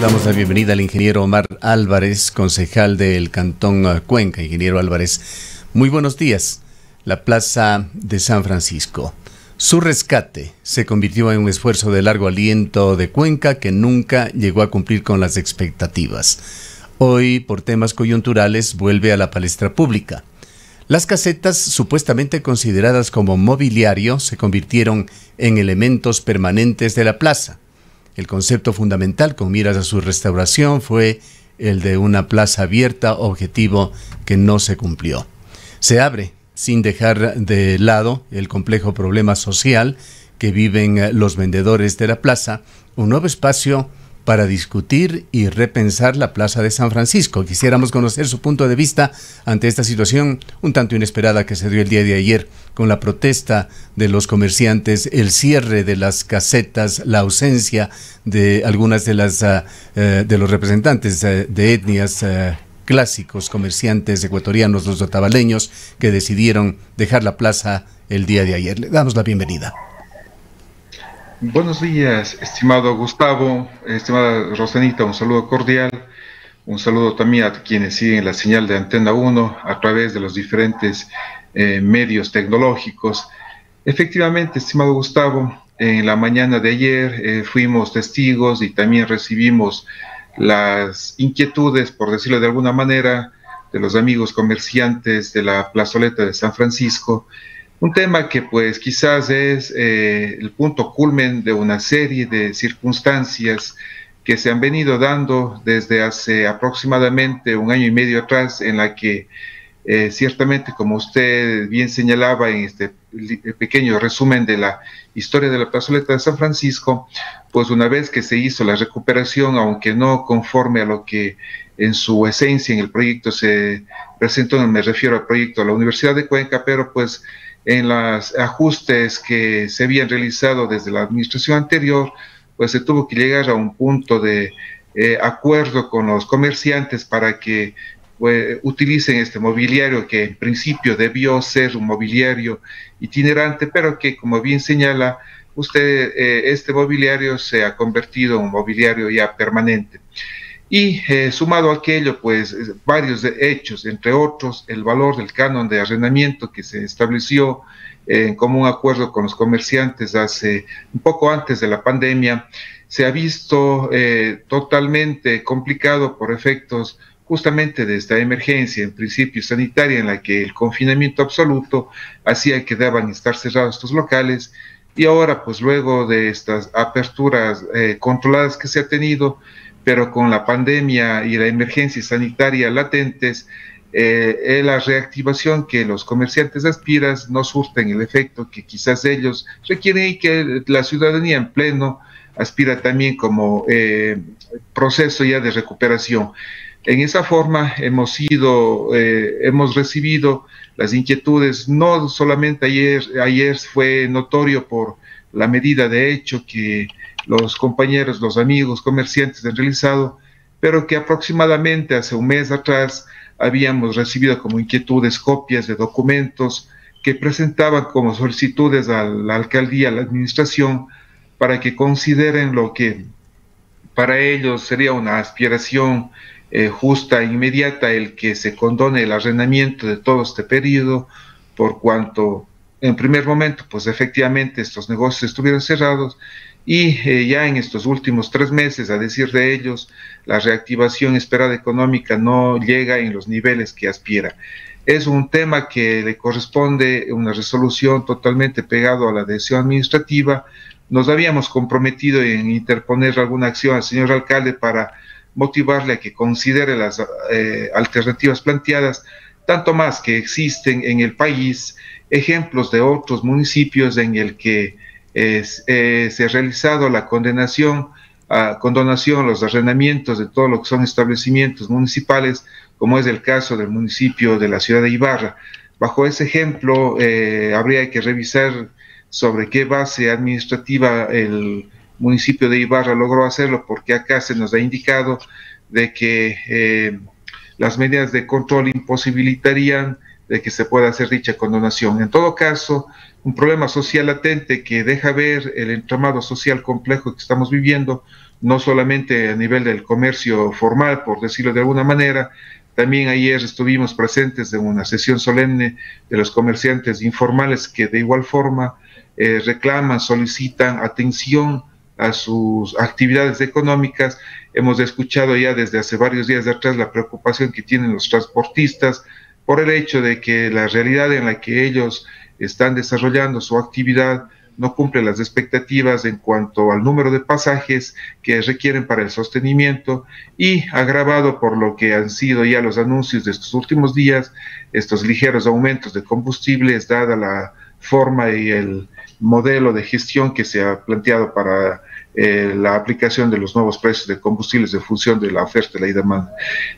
Damos la bienvenida al ingeniero Omar Álvarez, concejal del Cantón Cuenca. Ingeniero Álvarez, muy buenos días. La Plaza de San Francisco. Su rescate se convirtió en un esfuerzo de largo aliento de Cuenca que nunca llegó a cumplir con las expectativas. Hoy, por temas coyunturales, vuelve a la palestra pública. Las casetas, supuestamente consideradas como mobiliario, se convirtieron en elementos permanentes de la plaza. El concepto fundamental con miras a su restauración fue el de una plaza abierta, objetivo que no se cumplió. Se abre, sin dejar de lado el complejo problema social que viven los vendedores de la plaza, un nuevo espacio para discutir y repensar la Plaza de San Francisco. Quisiéramos conocer su punto de vista ante esta situación un tanto inesperada que se dio el día de ayer con la protesta de los comerciantes, el cierre de las casetas, la ausencia de algunas de las ah, eh, de los representantes eh, de etnias eh, clásicos comerciantes ecuatorianos, los otavaleños, que decidieron dejar la plaza el día de ayer. Le damos la bienvenida. Buenos días, estimado Gustavo, estimada Rosanita, un saludo cordial. Un saludo también a quienes siguen la señal de Antena 1 a través de los diferentes eh, medios tecnológicos. Efectivamente, estimado Gustavo, en la mañana de ayer eh, fuimos testigos y también recibimos las inquietudes, por decirlo de alguna manera, de los amigos comerciantes de la plazoleta de San Francisco un tema que pues quizás es eh, el punto culmen de una serie de circunstancias que se han venido dando desde hace aproximadamente un año y medio atrás en la que eh, ciertamente como usted bien señalaba en este pequeño resumen de la historia de la plazoleta de San Francisco, pues una vez que se hizo la recuperación, aunque no conforme a lo que en su esencia en el proyecto se presentó, me refiero al proyecto de la Universidad de Cuenca, pero pues en los ajustes que se habían realizado desde la administración anterior, pues se tuvo que llegar a un punto de eh, acuerdo con los comerciantes para que pues, utilicen este mobiliario que en principio debió ser un mobiliario itinerante, pero que como bien señala usted, eh, este mobiliario se ha convertido en un mobiliario ya permanente. Y eh, sumado a aquello, pues varios hechos, entre otros, el valor del canon de arrendamiento que se estableció en común acuerdo con los comerciantes hace un poco antes de la pandemia, se ha visto eh, totalmente complicado por efectos justamente de esta emergencia, en principio sanitaria, en la que el confinamiento absoluto hacía que deban estar cerrados estos locales, y ahora, pues luego de estas aperturas eh, controladas que se ha tenido, pero con la pandemia y la emergencia sanitaria latentes, eh, la reactivación que los comerciantes aspiran no surten el efecto que quizás ellos requieren y que la ciudadanía en pleno aspira también como eh, proceso ya de recuperación. En esa forma hemos sido, eh, hemos recibido las inquietudes, no solamente ayer, ayer fue notorio por la medida de hecho que los compañeros, los amigos, comerciantes han realizado, pero que aproximadamente hace un mes atrás habíamos recibido como inquietudes copias de documentos que presentaban como solicitudes a la alcaldía, a la administración, para que consideren lo que para ellos sería una aspiración eh, justa e inmediata el que se condone el arrendamiento de todo este periodo, por cuanto en primer momento, pues efectivamente estos negocios estuvieron cerrados y eh, ya en estos últimos tres meses, a decir de ellos, la reactivación esperada económica no llega en los niveles que aspira. Es un tema que le corresponde una resolución totalmente pegado a la decisión administrativa. Nos habíamos comprometido en interponer alguna acción al señor alcalde para motivarle a que considere las eh, alternativas planteadas, tanto más que existen en el país ejemplos de otros municipios en el que eh, se ha realizado la condenación a condonación, los arrendamientos de todo lo que son establecimientos municipales, como es el caso del municipio de la ciudad de Ibarra. Bajo ese ejemplo, eh, habría que revisar sobre qué base administrativa el municipio de Ibarra logró hacerlo, porque acá se nos ha indicado de que eh, las medidas de control imposibilitarían de que se pueda hacer dicha condonación. En todo caso, un problema social latente que deja ver el entramado social complejo que estamos viviendo, no solamente a nivel del comercio formal, por decirlo de alguna manera, también ayer estuvimos presentes en una sesión solemne de los comerciantes informales que de igual forma eh, reclaman, solicitan atención a sus actividades económicas. Hemos escuchado ya desde hace varios días atrás la preocupación que tienen los transportistas por el hecho de que la realidad en la que ellos están desarrollando su actividad no cumple las expectativas en cuanto al número de pasajes que requieren para el sostenimiento y agravado por lo que han sido ya los anuncios de estos últimos días, estos ligeros aumentos de combustibles, dada la forma y el modelo de gestión que se ha planteado para eh, la aplicación de los nuevos precios de combustibles en función de la oferta y la demanda.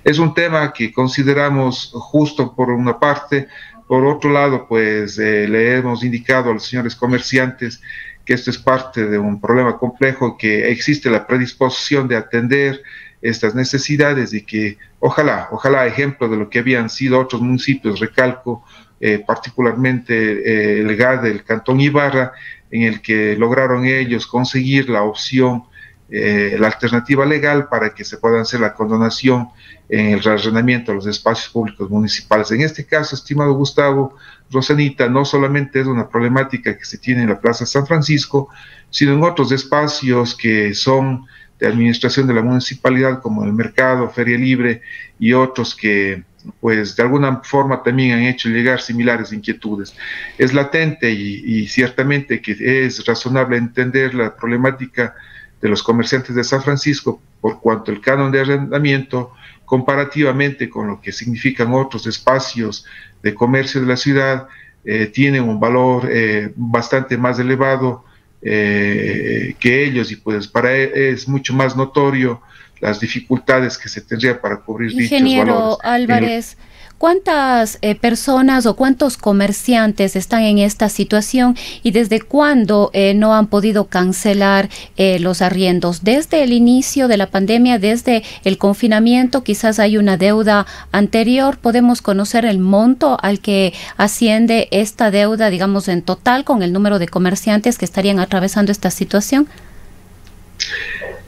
Es un tema que consideramos justo por una parte, por otro lado, pues eh, le hemos indicado a los señores comerciantes que esto es parte de un problema complejo, que existe la predisposición de atender estas necesidades y que ojalá, ojalá ejemplo de lo que habían sido otros municipios, recalco eh, particularmente eh, el GAD del Cantón Ibarra, en el que lograron ellos conseguir la opción la alternativa legal para que se pueda hacer la condonación en el arrendamiento de los espacios públicos municipales. En este caso, estimado Gustavo, Rosanita, no solamente es una problemática que se tiene en la Plaza San Francisco, sino en otros espacios que son de administración de la municipalidad, como el mercado, Feria Libre y otros que pues de alguna forma también han hecho llegar similares inquietudes. Es latente y, y ciertamente que es razonable entender la problemática de los comerciantes de San Francisco, por cuanto el canon de arrendamiento, comparativamente con lo que significan otros espacios de comercio de la ciudad, eh, tiene un valor eh, bastante más elevado eh, que ellos y pues para él e, es mucho más notorio las dificultades que se tendría para cubrir Ingeniero dichos valores. Álvarez. ¿Cuántas eh, personas o cuántos comerciantes están en esta situación y desde cuándo eh, no han podido cancelar eh, los arriendos? Desde el inicio de la pandemia, desde el confinamiento, quizás hay una deuda anterior. ¿Podemos conocer el monto al que asciende esta deuda, digamos, en total con el número de comerciantes que estarían atravesando esta situación?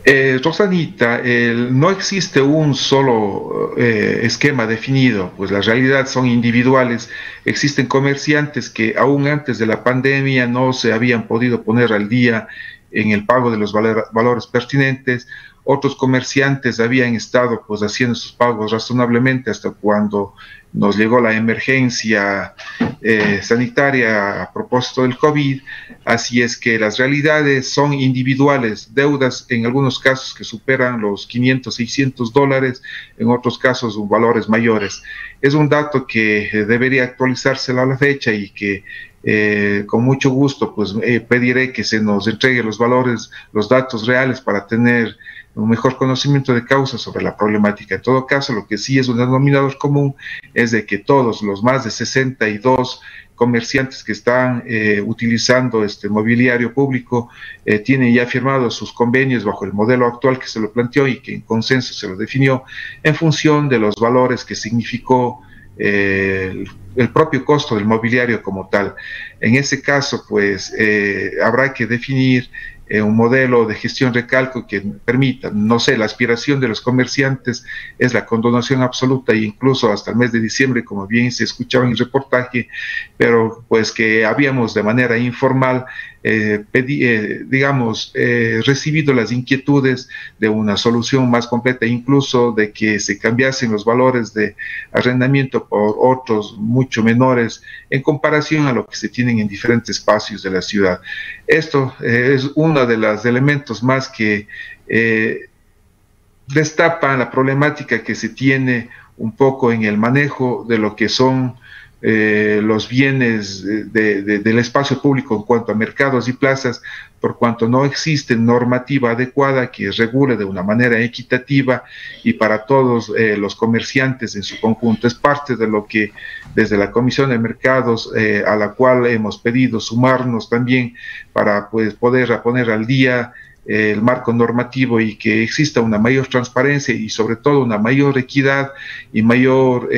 Eh, Rosanita, no existe un solo eh, esquema definido, pues las realidades son individuales. Existen comerciantes que aún antes de la pandemia no se habían podido poner al día en el pago de los valores pertinentes. Otros comerciantes habían estado pues haciendo sus pagos razonablemente hasta cuando nos llegó la emergencia eh, sanitaria a propósito del COVID, así es que las realidades son individuales, deudas en algunos casos que superan los 500, 600 dólares, en otros casos valores mayores. Es un dato que eh, debería actualizarse a la fecha y que eh, con mucho gusto pues pediré que se nos entregue los valores, los datos reales para tener un mejor conocimiento de causa sobre la problemática. En todo caso, lo que sí es un denominador común es de que todos los más de 62 comerciantes que están eh, utilizando este mobiliario público eh, tienen ya firmados sus convenios bajo el modelo actual que se lo planteó y que en consenso se lo definió en función de los valores que significó eh, el, el, propio costo del mobiliario como tal. En ese caso, pues habrá que definir eh, un modelo de gestión recalco que permita, no sé, la aspiración de los comerciantes es la condonación absoluta e incluso hasta el mes de diciembre, como bien se escuchaba en el reportaje, pero pues que habíamos de manera informal eh, eh, digamos, eh, recibido las inquietudes de una solución más completa, incluso de que se cambiasen los valores de arrendamiento por otros mucho menores en comparación a lo que se tienen en diferentes espacios de la ciudad. Esto es uno de los elementos más que destapan la problemática que se tiene un poco en el manejo de lo que son eh, los bienes del espacio público en cuanto a mercados y plazas, por cuanto no existe normativa adecuada que regule de una manera equitativa y para todos eh, los comerciantes en su conjunto. Es parte de lo que desde la Comisión de Mercados, eh, a la cual hemos pedido sumarnos también para pues, poder poner al día el marco normativo y que exista una mayor transparencia y sobre todo una mayor equidad y mayor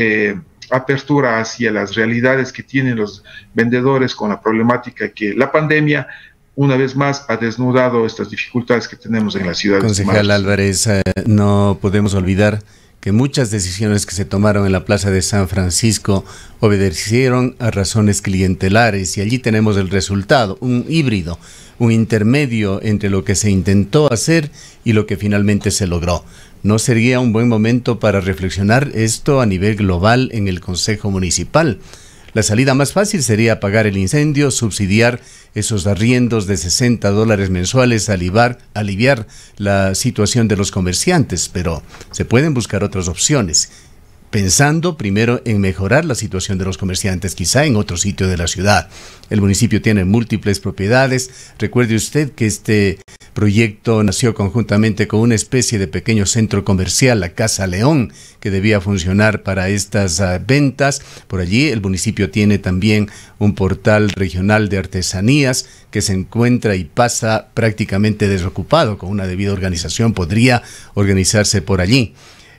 apertura hacia las realidades que tienen los vendedores con la problemática que la pandemia una vez más ha desnudado estas dificultades que tenemos en la ciudad. Concejal Álvarez, eh, no podemos olvidar que muchas decisiones que se tomaron en la Plaza de San Francisco obedecieron a razones clientelares y allí tenemos el resultado, un híbrido, un intermedio entre lo que se intentó hacer y lo que finalmente se logró. ¿No sería un buen momento para reflexionar esto a nivel global en el Consejo Municipal? La salida más fácil sería apagar el incendio, subsidiar esos arriendos de 60 dólares mensuales, aliviar, aliviar la situación de los comerciantes, pero se pueden buscar otras opciones pensando primero en mejorar la situación de los comerciantes, quizá en otro sitio de la ciudad. El municipio tiene múltiples propiedades. Recuerde usted que este proyecto nació conjuntamente con una especie de pequeño centro comercial, la Casa León, que debía funcionar para estas ah, ventas. Por allí el municipio tiene también un portal regional de artesanías que se encuentra y pasa prácticamente desocupado. Con una debida organización podría organizarse por allí.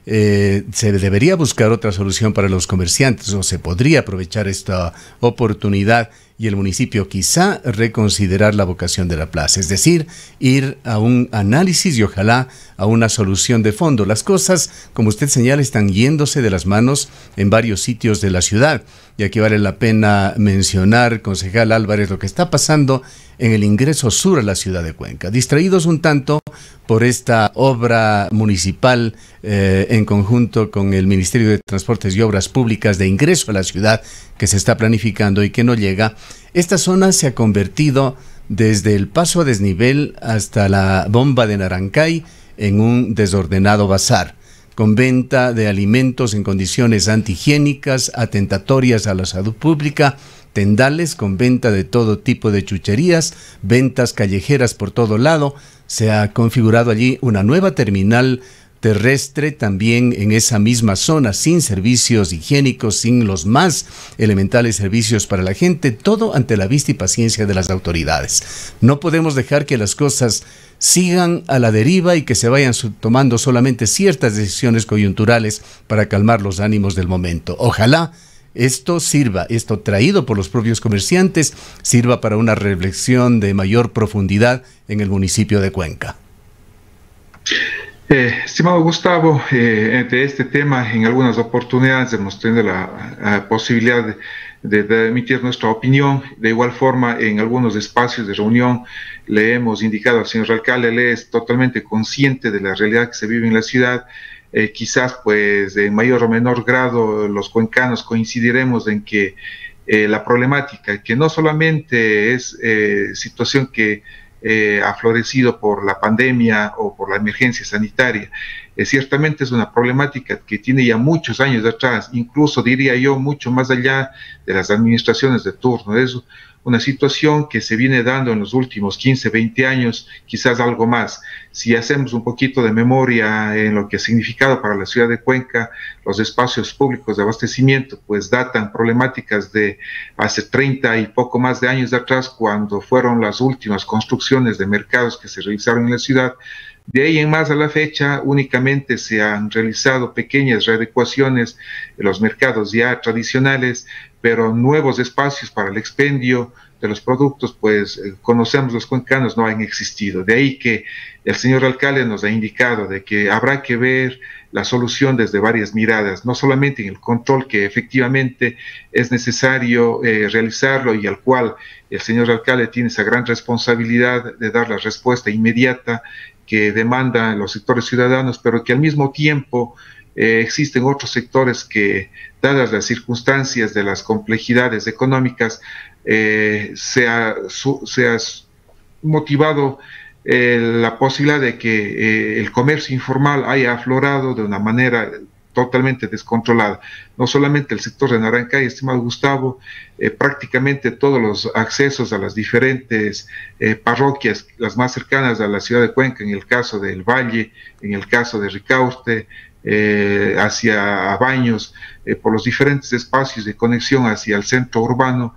Eh, se debería buscar otra solución para los comerciantes o se podría aprovechar esta oportunidad y el municipio quizá reconsiderar la vocación de la plaza, es decir, ir a un análisis y ojalá a una solución de fondo. Las cosas, como usted señala, están yéndose de las manos en varios sitios de la ciudad. Y aquí vale la pena mencionar, concejal Álvarez, lo que está pasando en el ingreso sur a la ciudad de Cuenca. Distraídos un tanto por esta obra municipal eh, en conjunto con el Ministerio de Transportes y Obras Públicas de ingreso a la ciudad que se está planificando y que no llega, esta zona se ha convertido desde el paso a desnivel hasta la bomba de Narancay en un desordenado bazar, con venta de alimentos en condiciones antihigiénicas, atentatorias a la salud pública, tendales con venta de todo tipo de chucherías, ventas callejeras por todo lado. Se ha configurado allí una nueva terminal terrestre también en esa misma zona, sin servicios higiénicos, sin los más elementales servicios para la gente, todo ante la vista y paciencia de las autoridades. No podemos dejar que las cosas sigan a la deriva y que se vayan tomando solamente ciertas decisiones coyunturales para calmar los ánimos del momento. Ojalá esto sirva, esto traído por los propios comerciantes, sirva para una reflexión de mayor profundidad en el municipio de Cuenca. Eh, estimado Gustavo, eh, de este tema en algunas oportunidades hemos tenido la, posibilidad de, emitir nuestra opinión. De igual forma, en algunos espacios de reunión le hemos indicado al señor alcalde, él es totalmente consciente de la realidad que se vive en la ciudad. Eh, quizás, pues, en mayor o menor grado, los cuencanos coincidiremos en que eh, la problemática, que no solamente es eh, situación que eh, ha florecido por la pandemia o por la emergencia sanitaria. Ciertamente es una problemática que tiene ya muchos años atrás, incluso diría yo mucho más allá de las administraciones de turno. Una situación que se viene dando en los últimos 15, 20 años, quizás algo más. Si hacemos un poquito de memoria en lo que ha significado para la ciudad de Cuenca los espacios públicos de abastecimiento, pues datan problemáticas de hace 30 y poco más de años atrás, cuando fueron las últimas construcciones de mercados que se realizaron en la ciudad. De ahí en más a la fecha, únicamente se han realizado pequeñas readecuaciones en los mercados ya tradicionales, pero nuevos espacios para el expendio de los productos, pues eh, conocemos los cuencanos, no han existido. De ahí que el señor alcalde nos ha indicado de que habrá que ver la solución desde varias miradas, no solamente en el control que efectivamente es necesario eh, realizarlo y al cual el señor alcalde tiene esa gran responsabilidad de dar la respuesta inmediata que demandan los sectores ciudadanos, pero que al mismo tiempo eh, existen otros sectores que, dadas las circunstancias de las complejidades económicas, eh, se, ha, motivado eh, la posibilidad de que el comercio informal haya aflorado de una manera totalmente descontrolada. No solamente el sector de Naranjay, estimado Gustavo, eh, prácticamente todos los accesos a las diferentes eh, parroquias, las más cercanas a la ciudad de Cuenca, en el caso del Valle, en el caso de Ricaurte, eh, hacia Baños, por los diferentes espacios de conexión hacia el centro urbano,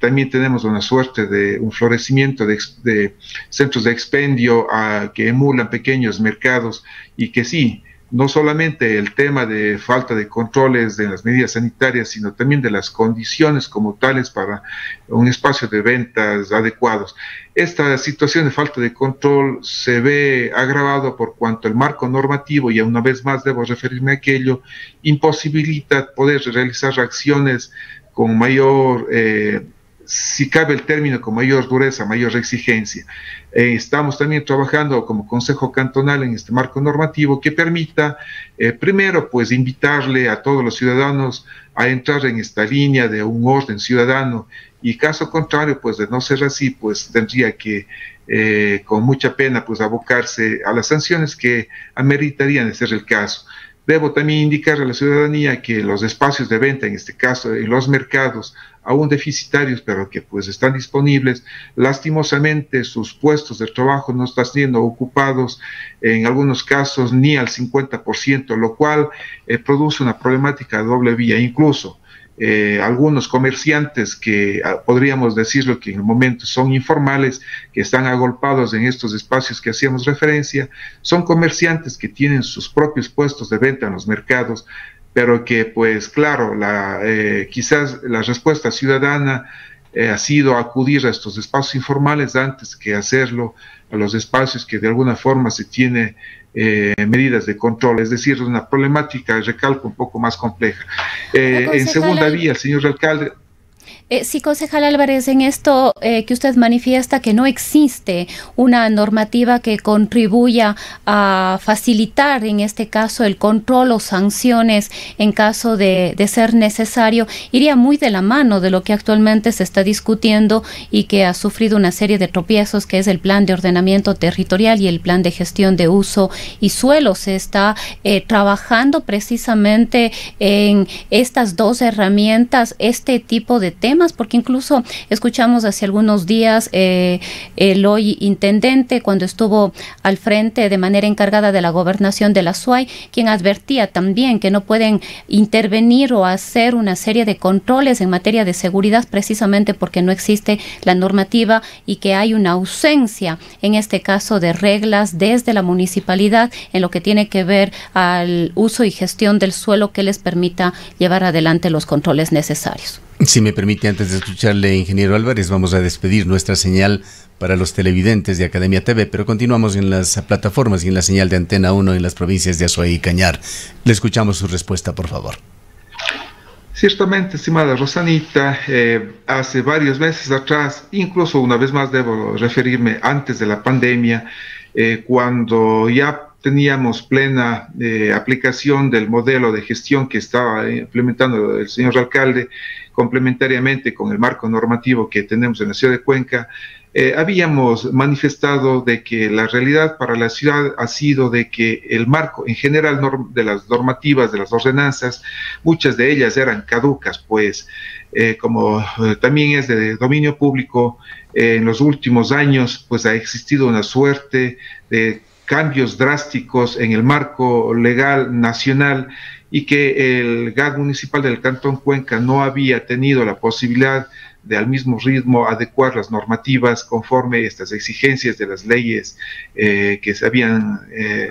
también tenemos una suerte de un florecimiento de, centros de expendio ah, que emulan pequeños mercados y que sí, no solamente el tema de falta de controles de las medidas sanitarias, sino también de las condiciones como tales para un espacio de ventas adecuados. Esta situación de falta de control se ve agravado por cuanto el marco normativo, y una vez más debo referirme a aquello, imposibilita poder realizar acciones con mayor eh, si cabe el término, con mayor dureza, mayor exigencia. Eh, estamos también trabajando como Consejo Cantonal en este marco normativo que permita, eh, primero, pues invitarle a todos los ciudadanos a entrar en esta línea de un orden ciudadano y caso contrario, pues de no ser así, pues tendría que, eh, con mucha pena, pues abocarse a las sanciones que ameritarían de ser el caso. Debo también indicar a la ciudadanía que los espacios de venta, en este caso en los mercados, aún deficitarios, pero que pues están disponibles, lastimosamente sus puestos de trabajo no están siendo ocupados en algunos casos ni al 50%, lo cual eh, produce una problemática de doble vía. Incluso eh, algunos comerciantes que ah, podríamos decirlo que en el momento son informales, que están agolpados en estos espacios que hacíamos referencia, son comerciantes que tienen sus propios puestos de venta en los mercados, pero que pues claro, la, eh, quizás la respuesta ciudadana eh, ha sido acudir a estos espacios informales antes que hacerlo a los espacios que de alguna forma se tiene eh, medidas de control, es decir, una problemática, recalco, un poco más compleja. Eh, en segunda vía, señor alcalde, eh, sí, concejal Álvarez, en esto eh, que usted manifiesta que no existe una normativa que contribuya a facilitar, en este caso, el control o sanciones en caso de, ser necesario, iría muy de la mano de lo que actualmente se está discutiendo y que ha sufrido una serie de tropiezos, que es el plan de ordenamiento territorial y el plan de gestión de uso y suelo. Se está eh, trabajando precisamente en estas dos herramientas, este tipo de temas porque incluso escuchamos hace algunos días eh, el hoy intendente cuando estuvo al frente de manera encargada de la gobernación de la SUAY, quien advertía también que no pueden intervenir o hacer una serie de controles en materia de seguridad precisamente porque no existe la normativa y que hay una ausencia, en este caso, de reglas desde la municipalidad en lo que tiene que ver al uso y gestión del suelo que les permita llevar adelante los controles necesarios. Si me permite, antes de escucharle, ingeniero Álvarez, vamos a despedir nuestra señal para los televidentes de Academia TV, pero continuamos en las plataformas y en la señal de Antena 1 en las provincias de Azuay y Cañar. Le escuchamos su respuesta, por favor. Ciertamente, estimada Rosanita, eh, hace varios meses atrás, incluso una vez más debo referirme antes de la pandemia, eh, cuando ya teníamos plena eh, aplicación del modelo de gestión que estaba implementando el señor alcalde, complementariamente con el marco normativo que tenemos en la ciudad de Cuenca, eh, habíamos manifestado de que la realidad para la ciudad ha sido de que el marco en general de las normativas, de las ordenanzas, muchas de ellas eran caducas, pues eh, como también es de dominio público, en los últimos años pues ha existido una suerte de cambios drásticos en el marco legal nacional y que el GAD municipal del Cantón Cuenca no había tenido la posibilidad de al mismo ritmo adecuar las normativas conforme estas exigencias de las leyes eh, que se habían eh,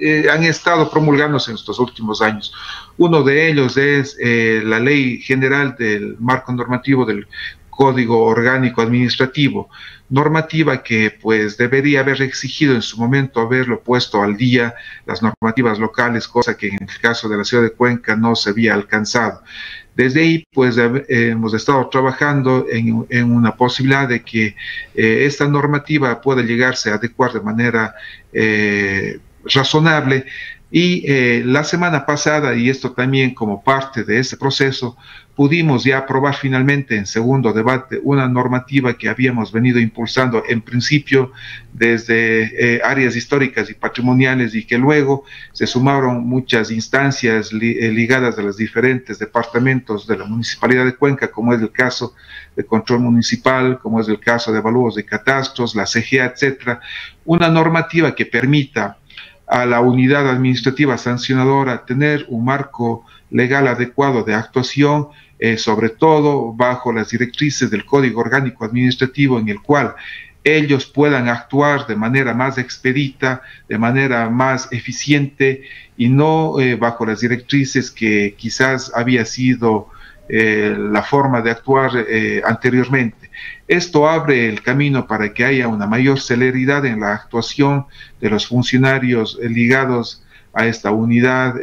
eh, han estado promulgándose en estos últimos años. Uno de ellos es la ley general del marco normativo del Código Orgánico Administrativo, normativa que pues debería haber exigido en su momento haberlo puesto al día las normativas locales, cosa que en el caso de la ciudad de Cuenca no se había alcanzado. Desde ahí, pues hemos estado trabajando en, una posibilidad de que eh, esta normativa pueda llegarse a adecuar de manera eh, razonable y eh, la semana pasada, y esto también como parte de ese proceso, pudimos ya aprobar finalmente en segundo debate una normativa que habíamos venido impulsando en principio desde eh, áreas históricas y patrimoniales y que luego se sumaron muchas instancias eh, ligadas a los diferentes departamentos de la Municipalidad de Cuenca, como es el caso de control municipal, como es el caso de avalúos de catastros, la CGA, etcétera, una normativa que permita a la unidad administrativa sancionadora tener un marco legal adecuado de actuación, eh, sobre todo bajo las directrices del Código Orgánico Administrativo, en el cual ellos puedan actuar de manera más expedita, de manera más eficiente y no eh, bajo las directrices que quizás había sido eh, la forma de actuar anteriormente. Esto abre el camino para que haya una mayor celeridad en la actuación de los funcionarios ligados a esta unidad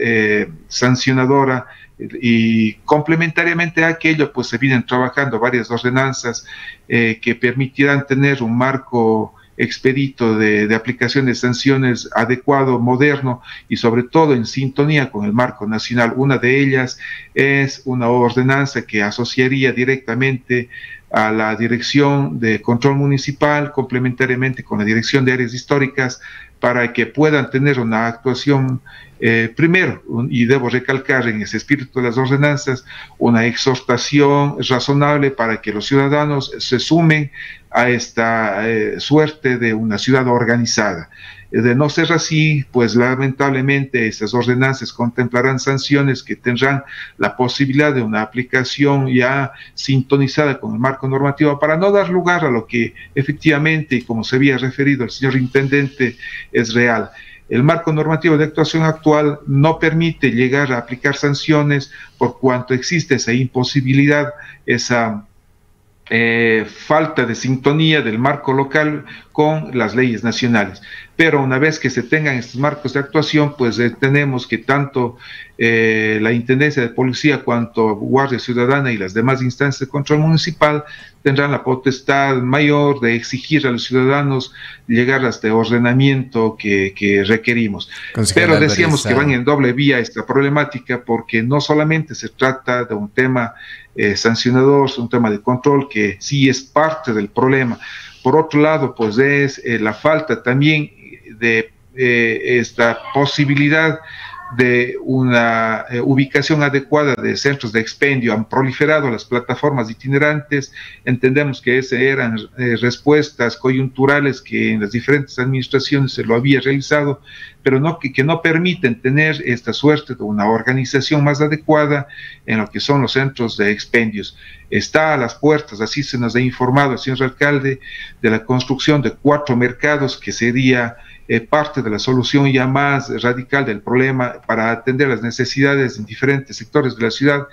sancionadora y complementariamente a aquello, pues se vienen trabajando varias ordenanzas eh, que permitirán tener un marco expedito de, aplicación de sanciones adecuado, moderno y sobre todo en sintonía con el marco nacional. Una de ellas es una ordenanza que asociaría directamente a la Dirección de Control Municipal, complementariamente con la Dirección de Áreas Históricas, para que puedan tener una actuación, eh, primero, y debo recalcar en ese espíritu de las ordenanzas, una exhortación razonable para que los ciudadanos se sumen a esta eh, suerte de una ciudad organizada. De no ser así, pues lamentablemente estas ordenanzas contemplarán sanciones que tendrán la posibilidad de una aplicación ya sintonizada con el marco normativo para no dar lugar a lo que efectivamente, y como se había referido el señor intendente, es real. El marco normativo de actuación actual no permite llegar a aplicar sanciones por cuanto existe esa imposibilidad, esa eh, falta de sintonía del marco local con las leyes nacionales. Pero una vez que se tengan estos marcos de actuación, pues eh, tenemos que tanto eh, la Intendencia de Policía cuanto Guardia Ciudadana y las demás instancias de control municipal tendrán la potestad mayor de exigir a los ciudadanos llegar a este ordenamiento que, requerimos. Pero decíamos que van en doble vía esta problemática porque no solamente se trata de un tema eh, un tema de control que sí es parte del problema. Por otro lado, pues es eh, la falta también de eh, esta posibilidad de una eh, ubicación adecuada de centros de expendio. Han proliferado las plataformas itinerantes. Entendemos que esas eran eh, respuestas coyunturales que en las diferentes administraciones se lo había realizado, pero no, que, que, no permiten tener esta suerte de una organización más adecuada en lo que son los centros de expendios. Está a las puertas, así se nos ha informado el señor alcalde, de la construcción de cuatro mercados que sería eh, parte de la solución ya más radical del problema para atender las necesidades en diferentes sectores de la ciudad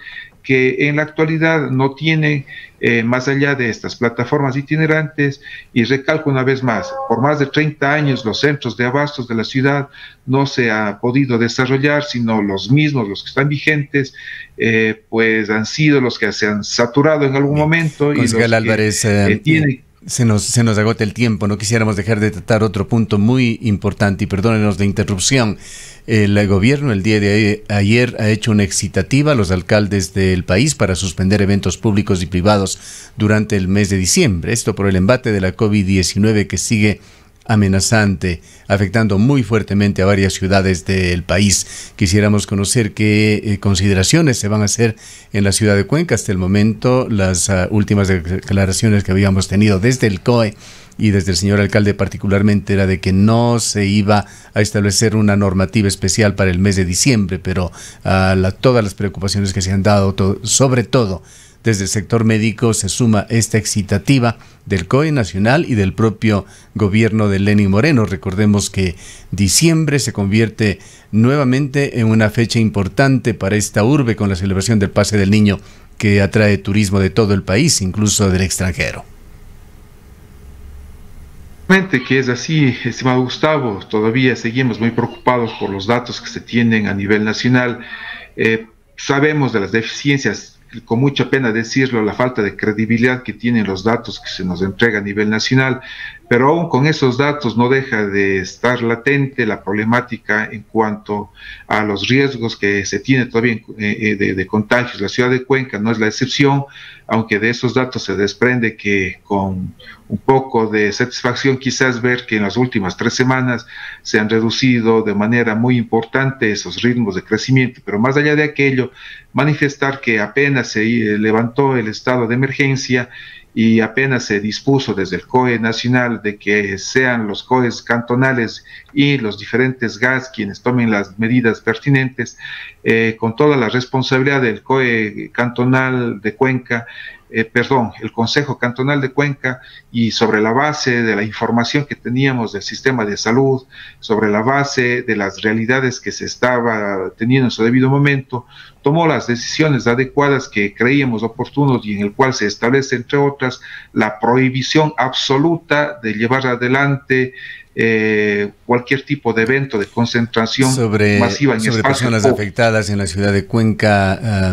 que en la actualidad no tienen eh, más allá de estas plataformas itinerantes y recalco una vez más, por más de 30 años los centros de abastos de la ciudad no se ha podido desarrollar, sino los mismos, los que están vigentes, eh, pues han sido los que se han saturado en algún momento y los Álvarez, que, tienen se nos, se nos agota el tiempo, no quisiéramos dejar de tratar otro punto muy importante y perdónenos de interrupción. El gobierno el día de ayer ha hecho una excitativa a los alcaldes del país para suspender eventos públicos y privados durante el mes de diciembre. Esto por el embate de la COVID-19 que sigue amenazante, afectando muy fuertemente a varias ciudades del país. Quisiéramos conocer qué eh, consideraciones se van a hacer en la ciudad de Cuenca. Hasta el momento, las ah, últimas declaraciones que habíamos tenido desde el COE y desde el señor alcalde particularmente era de que no se iba a establecer una normativa especial para el mes de diciembre, pero a ah, todas las preocupaciones que se han dado, sobre todo desde el sector médico se suma esta excitativa del COE nacional y del propio gobierno de Lenin Moreno. Recordemos que diciembre se convierte nuevamente en una fecha importante para esta urbe con la celebración del Pase del Niño que atrae turismo de todo el país, incluso del extranjero. Que es así, estimado Gustavo, todavía seguimos muy preocupados por los datos que se tienen a nivel nacional. Eh, sabemos de las deficiencias con mucha pena decirlo, la falta de credibilidad que tienen los datos que se nos entrega a nivel nacional, pero aún con esos datos no deja de estar latente la problemática en cuanto a los riesgos que se tiene todavía eh, eh, de, de contagios. La ciudad de Cuenca no es la excepción, aunque de esos datos se desprende que con un poco de satisfacción quizás ver que en las últimas tres semanas se han reducido de manera muy importante esos ritmos de crecimiento, pero más allá de aquello, manifestar que apenas se levantó el estado de emergencia y apenas se dispuso desde el COE nacional de que sean los COEs cantonales y los diferentes GAS quienes tomen las medidas pertinentes, eh, con toda la responsabilidad del COE cantonal de Cuenca, eh, perdón, el Consejo Cantonal de Cuenca y sobre la base de la información que teníamos del sistema de salud, sobre la base de las realidades que se estaba teniendo en su debido momento, tomó las decisiones adecuadas que creíamos oportunos y en el cual se establece, entre otras, la prohibición absoluta de llevar adelante eh, cualquier tipo de evento de concentración masiva en sobre personas afectadas en la ciudad de Cuenca.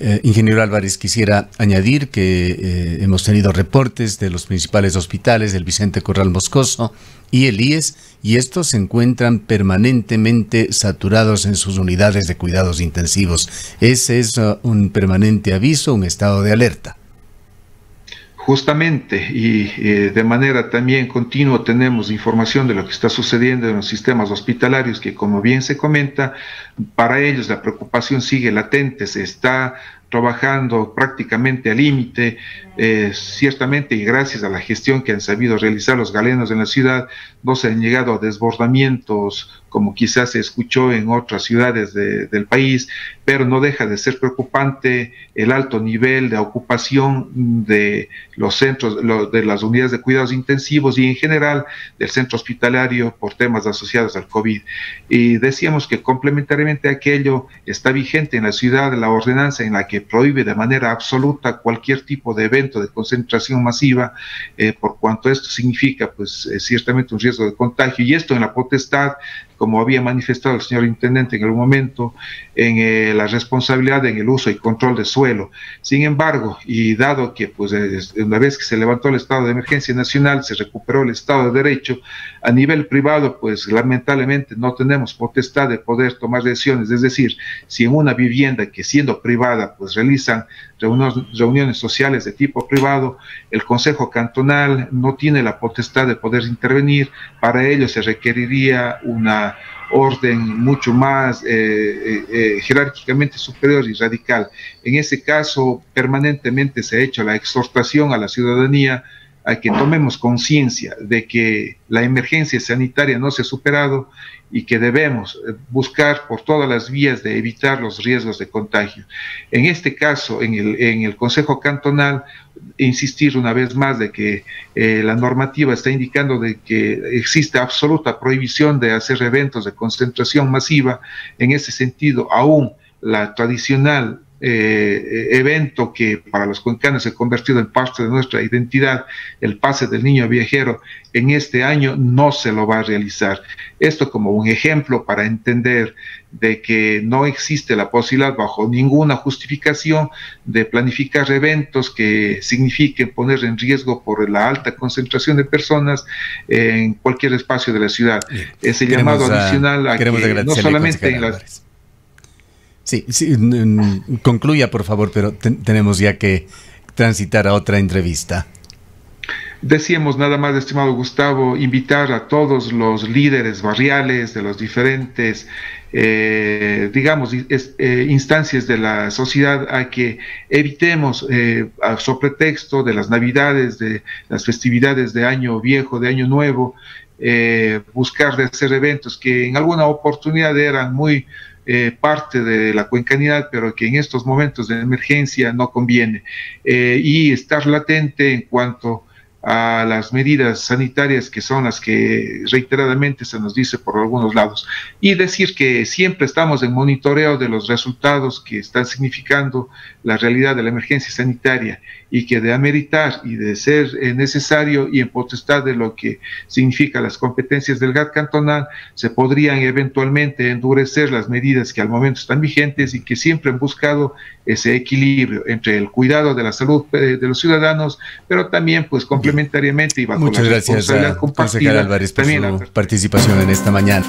Eh, ingeniero Álvarez, quisiera añadir que eh, hemos tenido reportes de los principales hospitales, del Vicente Corral Moscoso y el IES, y estos se encuentran permanentemente saturados en sus unidades de cuidados intensivos. Ese es uh, un permanente aviso, un estado de alerta. Justamente y eh, de manera también continua tenemos información de lo que está sucediendo en los sistemas hospitalarios que como bien se comenta, para ellos la preocupación sigue latente, se está trabajando prácticamente al límite, eh, ciertamente y gracias a la gestión que han sabido realizar los galenos en la ciudad, no se han llegado a desbordamientos como quizás se escuchó en otras ciudades del país, pero no deja de ser preocupante el alto nivel de ocupación de los centros, de las unidades de cuidados intensivos y en general del centro hospitalario por temas asociados al COVID. Y decíamos que complementariamente a aquello está vigente en la ciudad la ordenanza en la que prohíbe de manera absoluta cualquier tipo de evento de concentración masiva, eh, por cuanto esto significa pues eh, ciertamente un riesgo de contagio. Y esto en la potestad como había manifestado el señor intendente en el momento, en eh, la responsabilidad en el uso y control de suelo. Sin embargo, y dado que pues una vez que se levantó el estado de emergencia nacional, se recuperó el estado de derecho, a nivel privado, pues lamentablemente no tenemos potestad de poder tomar decisiones, es decir, si en una vivienda que siendo privada, pues realizan reuniones sociales de tipo privado, el Consejo Cantonal no tiene la potestad de poder intervenir, para ello se requeriría una orden mucho más eh, eh, eh, jerárquicamente superior y radical. En ese caso, permanentemente se ha hecho la exhortación a la ciudadanía a que tomemos conciencia de que la emergencia sanitaria no se ha superado y que debemos buscar por todas las vías de evitar los riesgos de contagio. En este caso, en el, en el Consejo Cantonal, insistir una vez más de que eh, la normativa está indicando de que existe absoluta prohibición de hacer eventos de concentración masiva. En ese sentido, aún la tradicional eh, evento que para los cuencanos se ha convertido en parte de nuestra identidad, el pase del niño viajero, en este año no se lo va a realizar. Esto como un ejemplo para entender de que no existe la posibilidad bajo ninguna justificación de planificar eventos que signifiquen poner en riesgo por la alta concentración de personas en cualquier espacio de la ciudad. Ese llamado adicional a que no solamente en las Sí, sí concluya por favor, pero tenemos ya que transitar a otra entrevista. Decíamos nada más, estimado Gustavo, invitar a todos los líderes barriales de los diferentes, eh, digamos, eh, instancias de la sociedad a que evitemos, eh, a su pretexto de las navidades, de las festividades de año viejo, de año nuevo, buscar de hacer eventos que en alguna oportunidad eran muy eh, parte de la cuencanidad, pero que en estos momentos de emergencia no conviene. Eh, y estar latente en cuanto a las medidas sanitarias que son las que reiteradamente se nos dice por algunos lados. Y decir que siempre estamos en monitoreo de los resultados que están significando la realidad de la emergencia sanitaria y que de ameritar y de ser eh, necesario y en potestad de lo que significa las competencias del GAT cantonal, se podrían eventualmente endurecer las medidas que al momento están vigentes y que siempre han buscado ese equilibrio entre el cuidado de la salud eh, de los ciudadanos, pero también pues complementariamente y bajo Muchas la gracias a Álvarez por su participación en esta mañana.